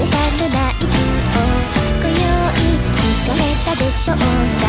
自由にどうぞ泣いてくる豚パーティ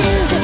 feel